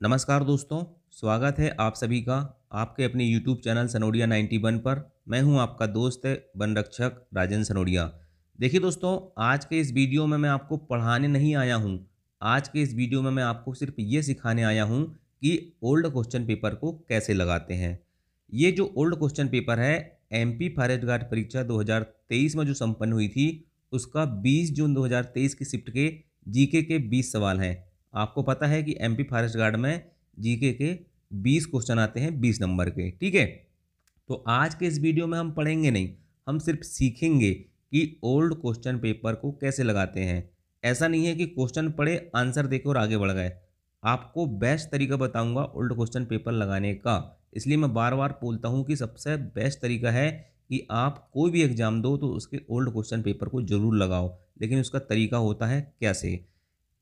नमस्कार दोस्तों, स्वागत है आप सभी का आपके अपने YouTube चैनल सनोडिया 91 पर। मैं हूँ आपका दोस्त वन रक्षक राजन सनोडिया। देखिए दोस्तों, आज के इस वीडियो में मैं आपको पढ़ाने नहीं आया हूँ। आज के इस वीडियो में मैं आपको सिर्फ़ ये सिखाने आया हूँ कि ओल्ड क्वेश्चन पेपर को कैसे लगाते हैं। ये जो ओल्ड क्वेश्चन पेपर है एम पी फॉरेस्ट गार्ड परीक्षा दो हज़ार तेईस में जो संपन्न हुई थी, उसका बीस जून दो हज़ार तेईस की शिफ्ट के जी के बीस सवाल हैं। आपको पता है कि एमपी फॉरेस्ट गार्ड में जीके के बीस क्वेश्चन आते हैं, बीस नंबर के, ठीक है? तो आज के इस वीडियो में हम पढ़ेंगे नहीं, हम सिर्फ़ सीखेंगे कि ओल्ड क्वेश्चन पेपर को कैसे लगाते हैं। ऐसा नहीं है कि क्वेश्चन पढ़े आंसर देखे और आगे बढ़ गए। आपको बेस्ट तरीका बताऊँगा ओल्ड क्वेश्चन पेपर लगाने का। इसलिए मैं बार बार बोलता हूँ कि सबसे बेस्ट तरीका है कि आप कोई भी एग्ज़ाम दो तो उसके ओल्ड क्वेश्चन पेपर को ज़रूर लगाओ। लेकिन उसका तरीका होता है कैसे?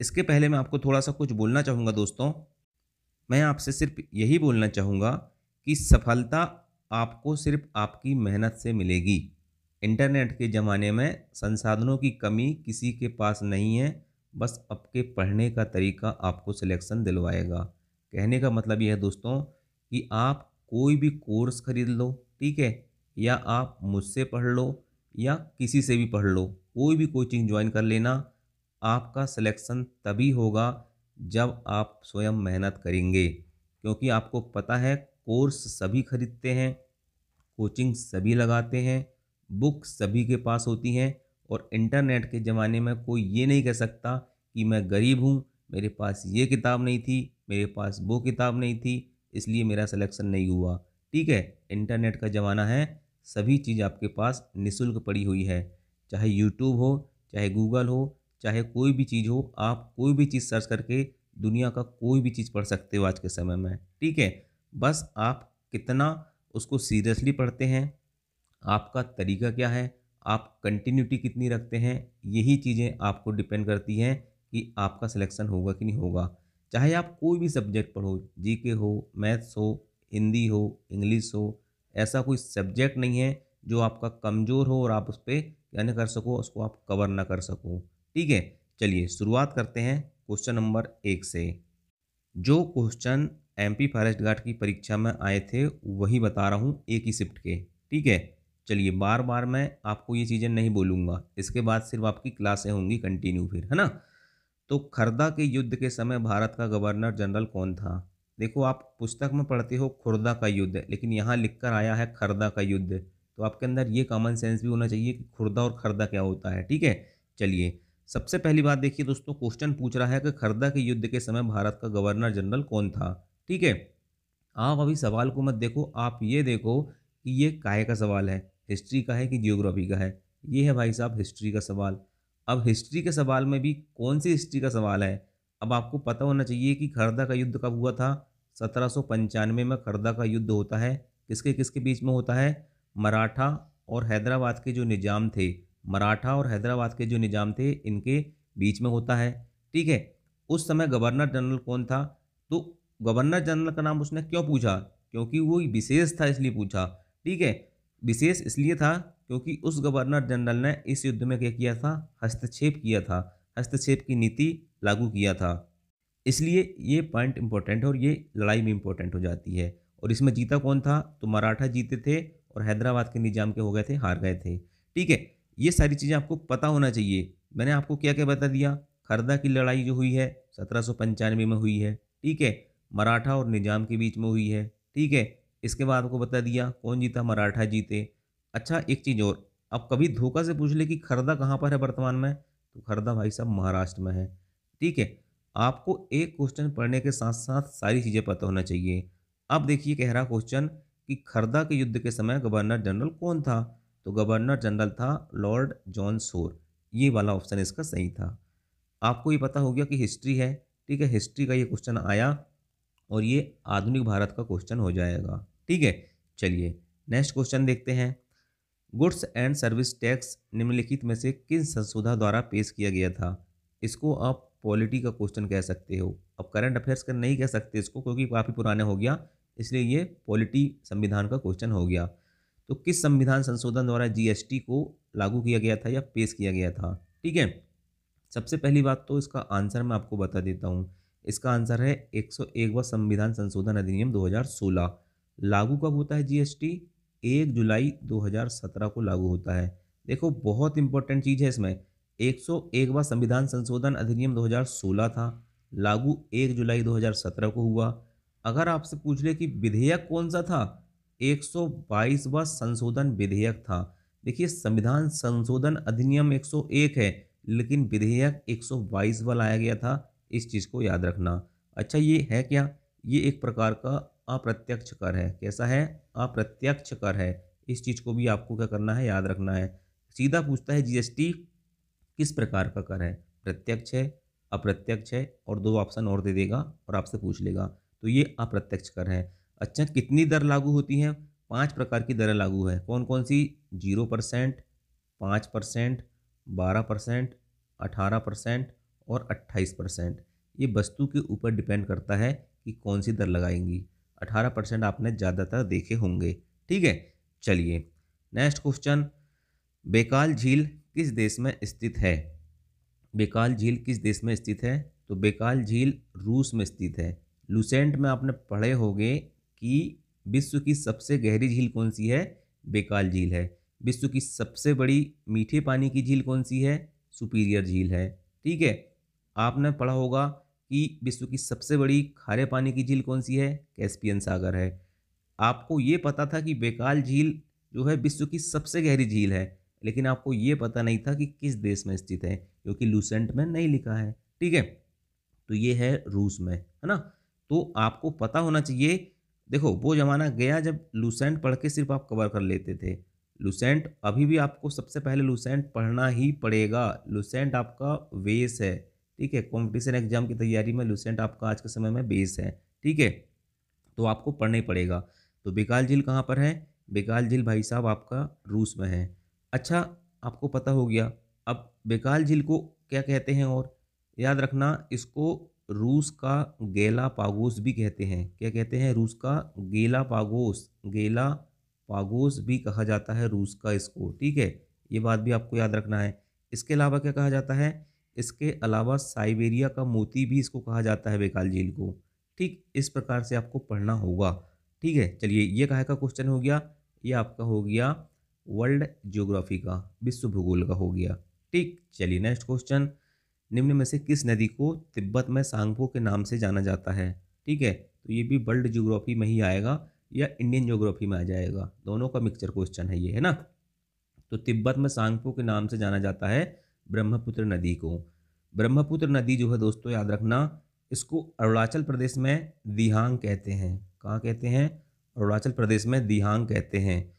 इसके पहले मैं आपको थोड़ा सा कुछ बोलना चाहूँगा दोस्तों। मैं आपसे सिर्फ़ यही बोलना चाहूँगा कि सफलता आपको सिर्फ़ आपकी मेहनत से मिलेगी। इंटरनेट के ज़माने में संसाधनों की कमी किसी के पास नहीं है, बस आपके पढ़ने का तरीका आपको सिलेक्शन दिलवाएगा। कहने का मतलब यह है दोस्तों कि आप कोई भी कोर्स खरीद लो, ठीक है, या आप मुझसे पढ़ लो या किसी से भी पढ़ लो, कोई भी कोचिंग ज्वाइन कर लेना आपका सिलेक्शन तभी होगा जब आप स्वयं मेहनत करेंगे। क्योंकि आपको पता है कोर्स सभी खरीदते हैं कोचिंग सभी लगाते हैं बुक सभी के पास होती हैं और इंटरनेट के ज़माने में कोई ये नहीं कह सकता कि मैं गरीब हूँ, मेरे पास ये किताब नहीं थी, मेरे पास वो किताब नहीं थी, इसलिए मेरा सिलेक्शन नहीं हुआ। ठीक है इंटरनेट का ज़माना है, सभी चीज़ आपके पास निःशुल्क पड़ी हुई है, चाहे यूट्यूब हो, चाहे गूगल हो चाहे कोई भी चीज़ हो, आप कोई भी चीज़ सर्च करके दुनिया का कोई भी चीज़ पढ़ सकते हो आज के समय में, ठीक है? बस आप कितना उसको सीरियसली पढ़ते हैं, आपका तरीका क्या है, आप कंटिन्यूटी कितनी रखते हैं, यही चीज़ें आपको डिपेंड करती हैं कि आपका सिलेक्शन होगा कि नहीं होगा। चाहे आप कोई भी सब्जेक्ट पढ़ो, जीके हो, मैथ्स हो, हिंदी हो, इंग्लिश हो, ऐसा कोई सब्जेक्ट नहीं है जो आपका कमज़ोर हो और आप उस पर क्या नहीं कर सको, उसको आप कवर ना कर सको। ठीक है? चलिए शुरुआत करते हैं क्वेश्चन नंबर एक से। जो क्वेश्चन एमपी फॉरेस्ट गार्ड की परीक्षा में आए थे, वही बता रहा हूँ एक ही शिफ्ट के, ठीक है? चलिए बार बार मैं आपको ये चीज़ें नहीं बोलूँगा, इसके बाद सिर्फ़ आपकी क्लासें होंगी कंटिन्यू फिर, है ना? तो खरदा के युद्ध के समय भारत का गवर्नर जनरल कौन था? देखो आप पुस्तक में पढ़ते हो खुर्दा का युद्ध, लेकिन यहाँ लिख कर आया है खरदा का युद्ध। तो आपके अंदर ये कॉमन सेंस भी होना चाहिए कि खुर्दा और खरदा क्या होता है, ठीक है? चलिए सबसे पहली बात देखिए दोस्तों क्वेश्चन पूछ रहा है कि खरदा के युद्ध के समय भारत का गवर्नर जनरल कौन था? ठीक है? आप अभी सवाल को मत देखो, आप ये देखो कि ये काहे का सवाल है? हिस्ट्री का है कि जियोग्राफी का है? ये है भाई साहब हिस्ट्री का सवाल। अब हिस्ट्री के सवाल में भी कौन सी हिस्ट्री का सवाल है? अब आपको पता होना चाहिए कि खरदा का युद्ध कब हुआ था? सत्रह सौ पंचानवे में खरदा का युद्ध होता है। किसके किसके बीच में होता है? मराठा और हैदराबाद के जो निज़ाम थे मराठा और हैदराबाद के जो निज़ाम थे, इनके बीच में होता है। ठीक है, उस समय गवर्नर जनरल कौन था? तो गवर्नर जनरल का नाम उसने क्यों पूछा? क्योंकि वो विशेष था, इसलिए पूछा। ठीक है, विशेष इसलिए था क्योंकि उस गवर्नर जनरल ने इस युद्ध में क्या किया था? हस्तक्षेप किया था। हस्तक्षेप की नीति लागू किया था। इसलिए ये पॉइंट इंपॉर्टेंट है और ये लड़ाई में इंपॉर्टेंट हो जाती है। और इसमें जीता कौन था? तो मराठा जीते थे और हैदराबाद के निज़ाम के हो गए थे, हार गए थे। ठीक है ये सारी चीज़ें आपको पता होना चाहिए। मैंने आपको क्या क्या बता दिया? खरदा की लड़ाई जो हुई है, सत्रह सौ पंचानवे में हुई है, ठीक है? मराठा और निज़ाम के बीच में हुई है, ठीक है? इसके बाद आपको बता दिया, कौन जीता? मराठा जीते। अच्छा एक चीज़ और अब कभी धोखा से पूछ ले कि खरदा कहाँ पर है वर्तमान में? तो खरदा भाई साहब महाराष्ट्र में है, ठीक है? आपको एक क्वेश्चन पढ़ने के साथ साथ सारी चीज़ें पता होना चाहिए। अब देखिए कह रहा क्वेश्चन कि खरदा के युद्ध के समय गवर्नर जनरल कौन था? तो गवर्नर जनरल था लॉर्ड जॉन सोर। ये वाला ऑप्शन इसका सही था। आपको ये पता हो गया कि हिस्ट्री है, ठीक है? हिस्ट्री का ये क्वेश्चन आया और ये आधुनिक भारत का क्वेश्चन हो जाएगा, ठीक है? चलिए, नेक्स्ट क्वेश्चन देखते हैं। गुड्स एंड सर्विस टैक्स निम्नलिखित में से किन संशोधा द्वारा पेश किया गया था? इसको आप पॉलिटी का क्वेश्चन कह सकते हो। अब करंट अफेयर्स का नहीं कह सकते इसको क्योंकि काफ़ी पुराने हो गया, इसलिए ये पॉलिटी संविधान का क्वेश्चन हो गया। तो किस संविधान संशोधन द्वारा जीएसटी को लागू किया गया था या पेश किया गया था? ठीक है? सबसे पहली बात तो इसका आंसर मैं आपको बता देता हूँ। इसका आंसर है एक सौ एक संविधान संशोधन अधिनियम 2016 लागू कब होता है जीएसटी एक जुलाई 2017 को लागू होता है। देखो, बहुत इंपॉर्टेंट चीज़ है इसमें। एक सौ एक संविधान संशोधन अधिनियम 2016 था। लागू एक जुलाई 2017 को हुआ। अगर आपसे पूछ ले कि विधेयक कौन सा था एक सौ संशोधन विधेयक था। देखिए, संविधान संशोधन अधिनियम 101 है, लेकिन विधेयक 122 वाला लाया गया था। इस चीज़ को याद रखना। अच्छा ये है क्या? ये एक प्रकार का अप्रत्यक्ष कर है। कैसा है? अप्रत्यक्ष कर है। इस चीज़ को भी आपको क्या करना है? याद रखना है। सीधा पूछता है, जीएसटी किस प्रकार का कर है? प्रत्यक्ष है, अप्रत्यक्ष है, और दो ऑप्शन और दे देगा और आपसे पूछ लेगा। तो ये अप्रत्यक्ष कर है। अच्छा कितनी दर लागू होती हैं? पाँच प्रकार की दरें लागू है। कौन कौन सी? ज़ीरो परसेंट, पाँच परसेंट, बारह परसेंट, अठारह परसेंट और अट्ठाईस परसेंट। ये वस्तु के ऊपर डिपेंड करता है कि कौन सी दर लगाएँगी। अठारह परसेंट आपने ज़्यादातर देखे होंगे। ठीक है? चलिए, नेक्स्ट क्वेश्चन। बेकाल झील किस देश में स्थित है? बेकाल झील किस देश में स्थित है? तो बेकाल झील रूस में स्थित है। लुसेंट में आपने पढ़े होंगे कि विश्व की सबसे गहरी झील कौन सी है? बेकाल झील है। विश्व की सबसे बड़ी मीठे पानी की झील कौन सी है? सुपीरियर झील है। ठीक है? आपने पढ़ा होगा कि विश्व की सबसे बड़ी खारे पानी की झील कौन सी है? कैस्पियन सागर है। आपको ये पता था कि बेकाल झील जो है विश्व की सबसे गहरी झील है, लेकिन आपको ये पता नहीं था कि किस देश में स्थित है, क्योंकि लूसेंट में नहीं लिखा है। ठीक है? तो ये है रूस में, है ना? तो आपको पता होना चाहिए देखो, वो ज़माना गया जब लूसेंट पढ़ के सिर्फ़ आप कवर कर लेते थे। लूसेंट अभी भी आपको सबसे पहले लूसेंट पढ़ना ही पड़ेगा। लूसेंट आपका वेस है, ठीक है? कॉम्पिटिशन एग्ज़ाम की तैयारी में लूसेंट आपका आज के समय में बेस है, ठीक है? तो आपको पढ़ना ही पड़ेगा। तो बेकाल झील कहाँ पर है? बेकाल झील भाई साहब आपका रूस में है। अच्छा आपको पता हो गया। अब बेकाल झील को क्या कहते हैं और? याद रखना, इसको रूस का गेला पागोस भी कहते हैं। क्या कहते हैं? रूस का गेला पागोस गेला पागोस भी कहा जाता है रूस का इसको। ठीक है? ये बात भी आपको याद रखना है। इसके अलावा क्या कहा जाता है? इसके अलावा साइबेरिया का मोती भी इसको कहा जाता है बेकाल झील को। ठीक, इस प्रकार से आपको पढ़ना होगा। ठीक है? चलिए, ये कहा का क्वेश्चन हो गया? ये आपका हो गया वर्ल्ड ज्योग्राफी का, विश्व भूगोल का हो गया। ठीक, चलिए नेक्स्ट क्वेश्चन निम्न में से किस नदी को तिब्बत में सांगपो के नाम से जाना जाता है? ठीक है तो ये भी वर्ल्ड ज्योग्राफी में ही आएगा या इंडियन ज्योग्राफी में आ जाएगा। दोनों का मिक्सचर क्वेश्चन है ये, है ना? तो तिब्बत में सांगपो के नाम से जाना जाता है ब्रह्मपुत्र नदी को। ब्रह्मपुत्र नदी जो है दोस्तों, याद रखना, इसको अरुणाचल प्रदेश में दिहांग कहते हैं। कहाँ कहते हैं? अरुणाचल प्रदेश में दिहांग कहते हैं।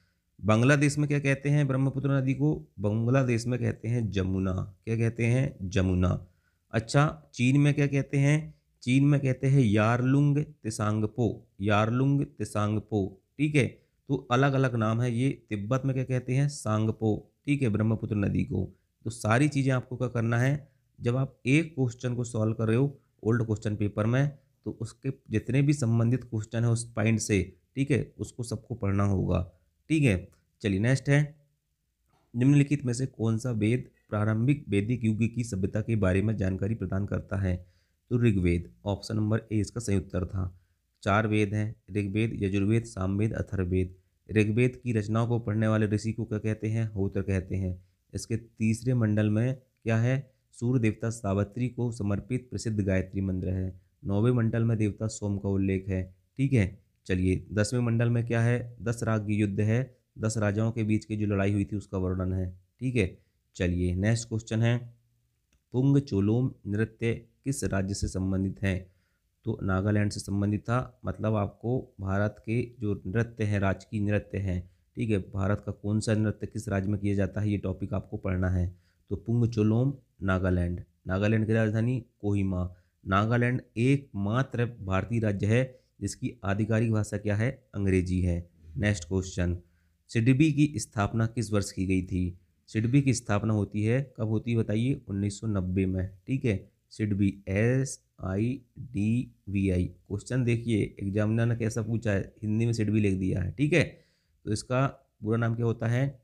बांग्लादेश में क्या कहते हैं ब्रह्मपुत्र नदी को? बांग्लादेश में कहते हैं जमुना। क्या कहते हैं? जमुना। अच्छा चीन में क्या कहते हैं? चीन में कहते हैं यारलुंग तिसांगपो। यारलुंग तिसांगपो। ठीक है तो अलग अलग नाम है ये। तिब्बत में क्या कहते हैं? सांगपो। ठीक है, ब्रह्मपुत्र नदी को। तो सारी चीज़ें आपको क्या करना है? जब आप एक क्वेश्चन को सॉल्व कर रहे हो ओल्ड क्वेश्चन पेपर में तो उसके जितने भी संबंधित क्वेश्चन है उस पॉइंट से, ठीक है, उसको सबको पढ़ना होगा। ठीक है, चलिए नेक्स्ट है। निम्नलिखित में से कौन सा वेद प्रारंभिक वैदिक युग की सभ्यता के बारे में जानकारी प्रदान करता है? तो ऋग्वेद ऑप्शन नंबर ए इसका सही उत्तर था। चार वेद हैं, ऋग्वेद, यजुर्वेद, सामवेद अथर्वेद ऋग्वेद की रचनाओं को पढ़ने वाले ऋषि को क्या कहते हैं? होत्र कहते हैं। इसके तीसरे मंडल में क्या है? सूर्य देवता सावत्री को समर्पित प्रसिद्ध गायत्री मंत्र है। नौवें मंडल में देवता सोम का उल्लेख है। ठीक है चलिए, दसवें मंडल में क्या है? दस की युद्ध है। दस राजाओं के बीच की जो लड़ाई हुई थी, उसका वर्णन है। ठीक है, चलिए नेक्स्ट क्वेश्चन है। पुंग चोलोम नृत्य किस राज्य से संबंधित हैं? तो नागालैंड से संबंधित था। मतलब आपको भारत के जो नृत्य हैं, राजकीय नृत्य हैं, ठीक है, भारत का कौन सा नृत्य किस राज्य में किया जाता है, ये टॉपिक आपको पढ़ना है। तो पुंग चोलोम, नागालैंड। नागालैंड की राजधानी कोहिमा। नागालैंड एकमात्र भारतीय राज्य है जिसकी आधिकारिक भाषा क्या है? अंग्रेज़ी है। नेक्स्ट क्वेश्चन, सिडबी की स्थापना किस वर्ष की गई थी? सिडबी की स्थापना होती है, कब होती है बताइए? 1990 में। ठीक है? SIDBI, S I D B I. Question देखिए, एग्जामिनर ने कैसा पूछा है? हिंदी में सिडबी लिख दिया है। ठीक है? तो इसका पूरा नाम क्या होता है?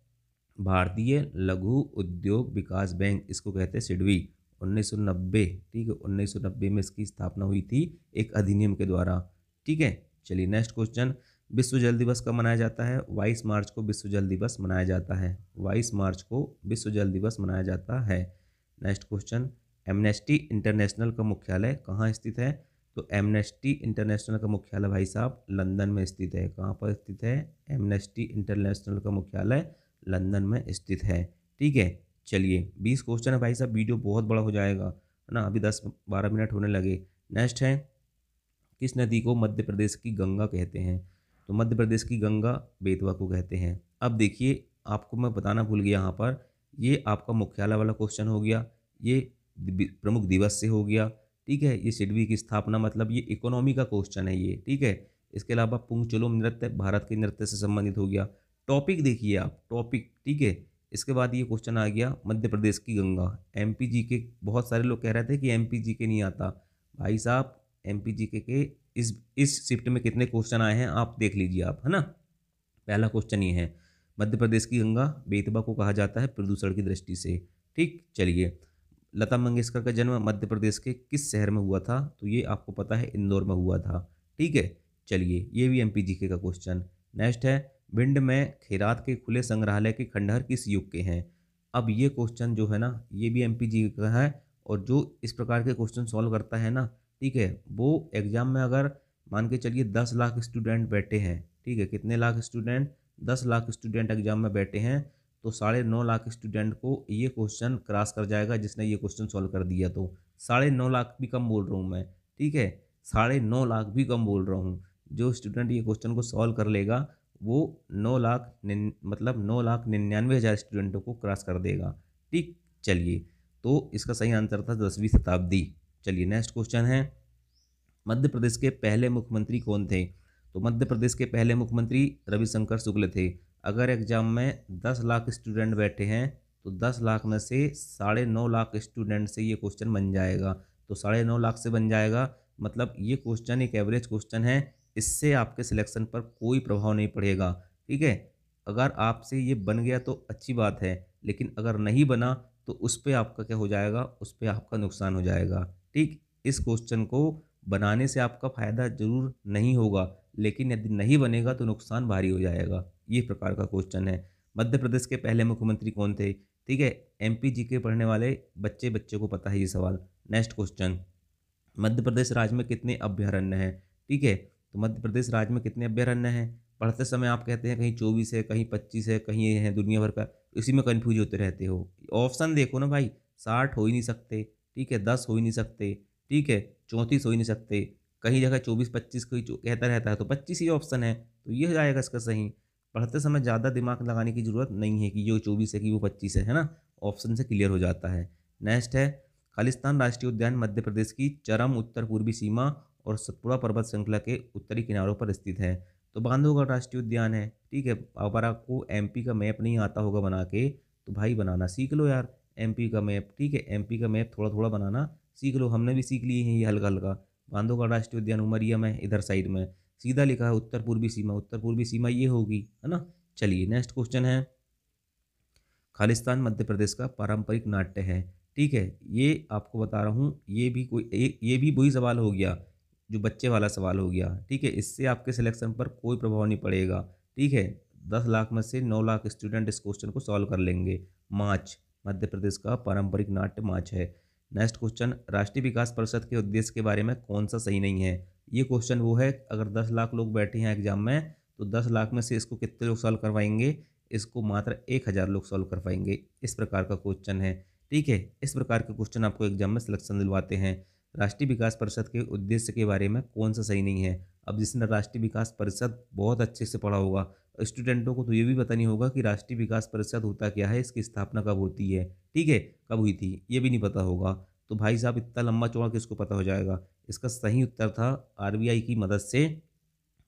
भारतीय लघु उद्योग विकास बैंक, इसको कहते हैं सिडबी। 1990 ठीक है? 1990 में इसकी स्थापना हुई थी एक अधिनियम के द्वारा। ठीक है? चलिए नेक्स्ट क्वेश्चन विश्व जल दिवस कब मनाया जाता है? बाईस मार्च को विश्व जल दिवस मनाया जाता है। बाईस मार्च को विश्व जल दिवस मनाया जाता है। नेक्स्ट क्वेश्चन एमनेस्टी इंटरनेशनल का मुख्यालय कहाँ स्थित है? तो एमनेस्टी इंटरनेशनल का मुख्यालय भाई साहब लंदन में स्थित है। कहाँ पर स्थित है? एमनेस्टी इंटरनेशनल का मुख्यालय लंदन में स्थित है। ठीक है? चलिए, बीस क्वेश्चन है भाई साहब, वीडियो बहुत बड़ा हो जाएगा, है ना? अभी दस बारह मिनट होने लगे। नेक्स्ट है। किस नदी को मध्य प्रदेश की गंगा कहते हैं? तो मध्य प्रदेश की गंगा बेतवा को कहते हैं। अब देखिए, आपको मैं बताना भूल गया यहाँ पर। ये आपका मुख्यालय वाला क्वेश्चन हो गया। ये प्रमुख दिवस से हो गया। ठीक है, ये सिडवी की स्थापना मतलब ये इकोनॉमी का क्वेश्चन है ये। ठीक है, इसके अलावा पुंगचुलुम नृत्य, भारत के नृत्य से संबंधित हो गया। टॉपिक देखिए आप टॉपिक ठीक है? इसके बाद ये क्वेश्चन आ गया, मध्य प्रदेश की गंगा। एम के, बहुत सारे लोग कह रहे थे कि एम के नहीं आता। भाई साहब एम जी के, इस इस शिफ्ट में कितने क्वेश्चन आए हैं आप देख लीजिए आप है ना? पहला क्वेश्चन ये है मध्य प्रदेश की गंगा बेतबा को कहा जाता है प्रदूषण की दृष्टि से। ठीक चलिए। लता मंगेशकर का जन्म मध्य प्रदेश के किस शहर में हुआ था? तो ये आपको पता है इंदौर में हुआ था। ठीक है चलिए ये भी एमपीजी के का क्वेश्चन नेक्स्ट है भिंड में खैरात के खुले संग्रहालय के खंडहर किस युग के हैं? अब ये क्वेश्चन जो है ना ये भी एम पी का है और जो इस प्रकार के क्वेश्चन सॉल्व करता है ना ठीक है? वो एग्ज़ाम में अगर मान के चलिए दस लाख स्टूडेंट बैठे हैं, ठीक है? कितने लाख स्टूडेंट दस लाख स्टूडेंट एग्ज़ाम में बैठे हैं तो साढ़े नौ लाख स्टूडेंट को ये क्वेश्चन क्रॉस कर जाएगा जिसने ये क्वेश्चन सॉल्व कर दिया तो। साढ़े नौ लाख भी कम बोल रहा हूँ मैं, ठीक है? साढ़े नौ लाख भी कम बोल रहा हूँ। जो स्टूडेंट ये क्वेश्चन को सॉल्व कर लेगा, वो नौ लाख मतलब नौ लाख निन्यानवे हज़ार स्टूडेंटों को क्रॉस कर देगा, ठीक? चलिए तो इसका सही आंसर था दसवीं शताब्दी। चलिए नेक्स्ट क्वेश्चन है। मध्य प्रदेश के पहले मुख्यमंत्री कौन थे? तो मध्य प्रदेश के पहले मुख्यमंत्री रविशंकर शुक्ल थे। अगर एग्ज़ाम में दस लाख स्टूडेंट बैठे हैं तो दस लाख में से साढ़े नौ लाख स्टूडेंट से ये क्वेश्चन बन जाएगा। तो साढ़े नौ लाख से बन जाएगा मतलब ये क्वेश्चन एक एवरेज क्वेश्चन है। इससे आपके सिलेक्शन पर कोई प्रभाव नहीं पड़ेगा, ठीक है? अगर आपसे ये बन गया तो अच्छी बात है, लेकिन अगर नहीं बना तो उस पर आपका क्या हो जाएगा? उस पर आपका नुकसान हो जाएगा। ठीक, इस क्वेश्चन को बनाने से आपका फ़ायदा ज़रूर नहीं होगा, लेकिन यदि नहीं बनेगा तो नुकसान भारी हो जाएगा। ये प्रकार का क्वेश्चन है। मध्य प्रदेश के पहले मुख्यमंत्री कौन थे? ठीक है, एम के पढ़ने वाले बच्चे बच्चे को पता है ये सवाल। Next question. मध्य प्रदेश राज्य में कितने अभ्यारण्य हैं? ठीक है तो मध्य प्रदेश राज्य में कितने अभ्यारण्य हैं? पढ़ते समय आप कहते हैं कहीं चौबीस है, कहीं पच्चीस है, कहीं ये है दुनिया भर का, इसी में कन्फ्यूज़ होते रहते हो। ऑप्शन देखो ना भाई, साठ हो ही नहीं सकते। ठीक है, दस हो ही नहीं सकते, ठीक है, चौंतीस हो ही नहीं सकते, कहीं जगह चौबीस पच्चीस कोई कहता रहता है तो पच्चीस ही ऑप्शन है तो ये हो जाएगा इसका सही। पढ़ते समय ज़्यादा दिमाग लगाने की ज़रूरत नहीं है कि जो चौबीस है कि वो पच्चीस है है ना? ऑप्शन से क्लियर हो जाता है। नेक्स्ट है, खालिस्तान राष्ट्रीय उद्यान मध्य प्रदेश की चरम उत्तर पूर्वी सीमा और सतपुड़ा पर्वत श्रृंखला के उत्तरी किनारों पर स्थित है। तो बांधवगढ़ राष्ट्रीय उद्यान है, ठीक है अगर आपको एमपी का मैप नहीं आता होगा बना के तो भाई बनाना सीख लो यार। एमपी का मैप ठीक है? एमपी का मैप थोड़ा थोड़ा बनाना, सीख लो। हमने भी सीख लिए हैं ये हल्का हल्का बांधवगढ़ राष्ट्रीय उद्यान उमरिया में, इधर साइड में। सीधा लिखा है उत्तर पूर्वी सीमा। उत्तर पूर्वी सीमा ये होगी, है ना? चलिए नेक्स्ट क्वेश्चन है। खालिस्तान मध्य प्रदेश का पारंपरिक नाट्य है, ठीक है? ये आपको बता रहा हूँ, ये भी कोई ये भी वही सवाल हो गया, जो बच्चे वाला सवाल हो गया, ठीक है? इससे आपके सिलेक्शन पर कोई प्रभाव नहीं पड़ेगा, ठीक है? दस लाख में से नौ लाख स्टूडेंट इस क्वेश्चन को सॉल्व कर लेंगे। माच मध्य प्रदेश का पारंपरिक नाट्य माच है। नेक्स्ट क्वेश्चन राष्ट्रीय विकास परिषद के उद्देश्य के बारे में कौन सा सही नहीं है? ये क्वेश्चन वो है, अगर दस लाख लोग बैठे हैं एग्ज़ाम में तो दस लाख में से इसको कितने लोग सॉल्व करवाएँगे? इसको मात्र एक हज़ार लोग सॉल्व कर पाएँगे इस प्रकार का क्वेश्चन है। ठीक है, इस प्रकार के क्वेश्चन आपको एग्ज़ाम में सिलेक्शन दिलवाते हैं। राष्ट्रीय विकास परिषद के उद्देश्य के बारे में कौन सा सही नहीं है? अब जिसने राष्ट्रीय विकास परिषद बहुत अच्छे से पढ़ा होगा स्टूडेंटों को तो ये भी पता नहीं होगा कि राष्ट्रीय विकास परिषद होता क्या है, इसकी स्थापना कब होती है। ठीक है, कब हुई थी, ये भी नहीं पता होगा। तो भाई साहब, इतना लंबा चौड़ा किसको पता हो जाएगा? इसका सही उत्तर था आरबीआई की मदद से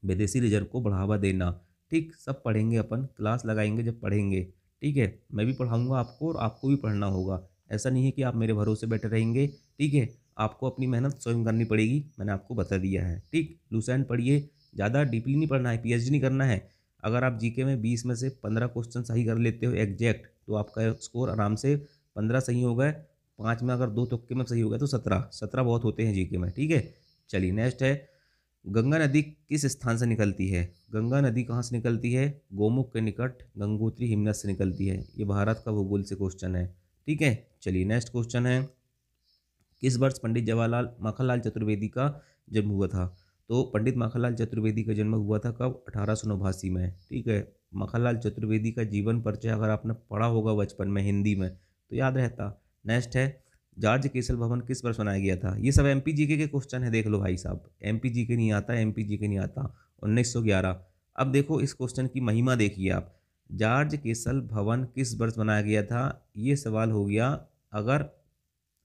विदेशी रिज़र्व को बढ़ावा देना। ठीक, सब पढ़ेंगे अपन, क्लास लगाएँगे जब पढ़ेंगे। ठीक है, मैं भी पढ़ाऊँगा आपको और आपको भी पढ़ना होगा। ऐसा नहीं है कि आप मेरे भरोसे बैठे रहेंगे। ठीक है, आपको अपनी मेहनत स्वयं करनी पड़ेगी, मैंने आपको बता दिया है। ठीक, लूसेंट पढ़िए, ज़्यादा डीपली नहीं पढ़ना है, पीएचडी नहीं करना है। अगर आप जीके में बीस में से पंद्रह क्वेश्चन सही कर लेते हो एग्जैक्ट तो आपका स्कोर आराम से पंद्रह सही हो गए, पाँच में अगर दो तुक्के में सही हो गया तो सत्रह। सत्रह बहुत होते हैं जीके में, ठीक है? चलिए नेक्स्ट है। गंगा नदी किस स्थान से निकलती है? गंगा नदी कहाँ से निकलती है? गोमुख के निकट गंगोत्री हिमनद से निकलती है। ये भारत का भूगोल से क्वेश्चन है, ठीक है? चलिए नेक्स्ट क्वेश्चन है। किस वर्ष पंडित जवाहरलाल, माखनलाल चतुर्वेदी का जन्म हुआ था? तो पंडित माखनलाल चतुर्वेदी का जन्म हुआ था कब? अठारह सौ नवासी में। ठीक है? माखनलाल चतुर्वेदी का जीवन परिचय अगर आपने पढ़ा होगा बचपन में, हिंदी में तो याद रहता। नेक्स्ट है, जॉर्ज केसल भवन किस वर्ष बनाया गया था? ये सब एम पी के क्वेश्चन है, देख लो भाई साहब। एम पी के नहीं आता एम पी के नहीं आता। उन्नीस सौ ग्यारह। अब देखो इस क्वेश्चन की महिमा देखिए आप। जॉर्ज केसल भवन किस वर्ष बनाया गया था? ये सवाल हो गया, अगर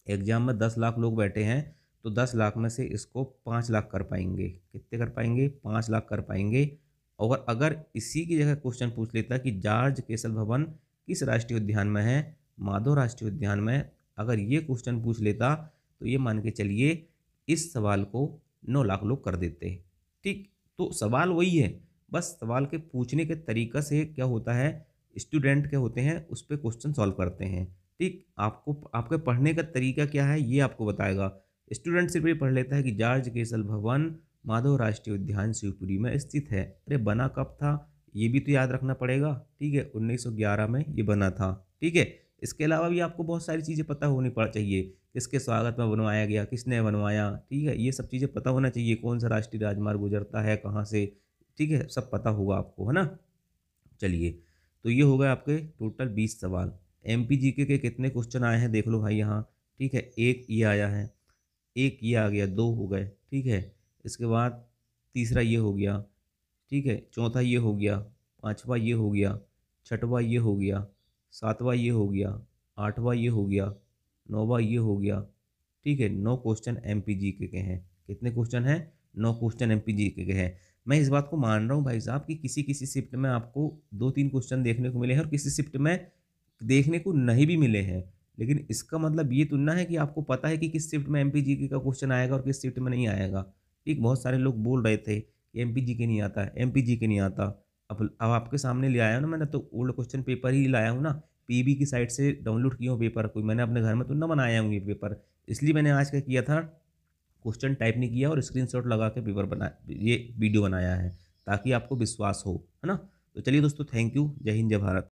एग्ज़ाम में दस लाख लोग बैठे हैं तो दस लाख में से इसको पाँच लाख कर पाएँगे। कितने कर पाएँगे? पाँच लाख कर पाएँगे। और अगर इसी की जगह क्वेश्चन पूछ लेता कि जॉर्ज केसल भवन किस राष्ट्रीय उद्यान में है? माधव राष्ट्रीय उद्यान में। अगर ये क्वेश्चन पूछ लेता तो ये मान के चलिए, इस सवाल को नौ लाख लोग कर देते। ठीक? तो सवाल वही है। बस सवाल के पूछने के तरीका से क्या होता है? स्टूडेंट क्या होते हैं? उस पर क्वेश्चन सॉल्व करते हैं। ठीक? आपको, आपके पढ़ने का तरीका क्या है? ये आपको बताएगा। स्टूडेंट सिर्फ़ ये पढ़ लेता है कि जॉर्ज केसल भवन माधव राष्ट्रीय उद्यान शिवपुरी में स्थित है। अरे, बना कब था? ये भी तो याद रखना पड़ेगा। ठीक है 1911 में ये बना था। ठीक है, इसके अलावा भी आपको बहुत सारी चीज़ें पता होनी पड़ चाहिए। किसके स्वागत में बनवाया गया, किसने बनवाया? ठीक है, ये सब चीज़ें पता होना चाहिए। कौन सा राष्ट्रीय राजमार्ग गुजरता है, कहाँ से? ठीक है, सब पता होगा आपको, है ना? चलिए तो ये हो गए आपके टोटल बीस सवाल। एम पी जी के कितने क्वेश्चन आए हैं, देख लो भाई यहाँ। ठीक है, एक ये आया है। एक ये आ गया, दो हो गए, ठीक है? इसके बाद तीसरा ये हो गया, ठीक है? चौथा ये हो गया, पाँचवा ये हो गया, छठवा ये हो गया, सातवा ये हो गया, आठवा ये हो गया, नौवा ये हो गया, ठीक है? नौ question M P G K हैं। कितने क्वेश्चन हैं? नौ question M P G K हैं। मैं इस बात को मान रहा हूँ भाई साहब कि किसी किसी शिफ्ट में आपको दो तीन क्वेश्चन देखने को मिले हैं और किसी शिफ्ट में देखने को नहीं भी मिले हैं। लेकिन इसका मतलब ये तो ना है कि आपको पता है कि किस शिफ्ट में एम पी का क्वेश्चन आएगा और किस शिफ्ट में नहीं आएगा। ठीक, बहुत सारे लोग बोल रहे थे कि एम पी के नहीं आता है एम पी के नहीं आता। अब अब आपके सामने ले आया हूँ ना मैंने तो ओल्ड क्वेश्चन पेपर ही लाया हूँ ना। पीबी की साइट से डाउनलोड किया हूँ पेपर कोई मैंने अपने घर में तो ना बनाया हूँ ये पेपर इसलिए मैंने आज क्या किया था क्वेश्चन टाइप नहीं किया और स्क्रीनशॉट लगा के पेपर बना, ये वीडियो बनाया है, ताकि आपको विश्वास हो, है ना? तो चलिए दोस्तों थैंक यू जय हिंद, जय भारत।